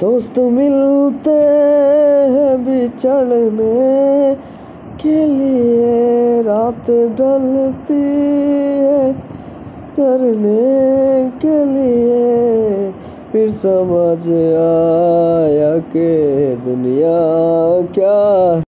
दोस्त मिलते हैं बिछड़ने के लिए। रात ढलती है करने के लिए। फिर समझ आया कि दुनिया क्या